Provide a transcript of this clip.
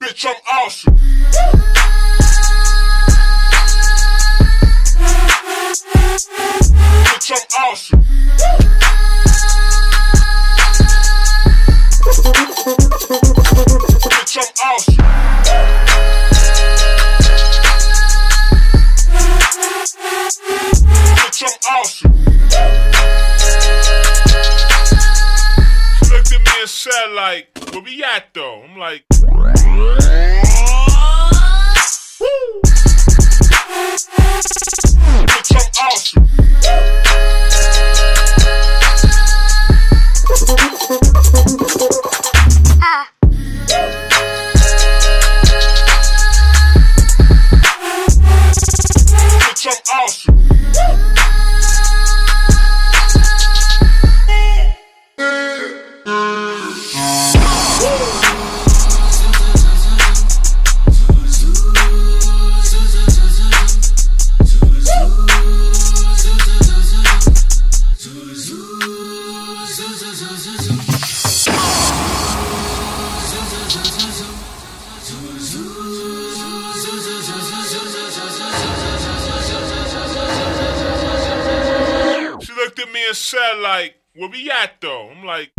Bitch, I'm awesome. Bitch, I'm awesome. Like, where we at though? I'm like, me and said, like, where we at though? I'm like,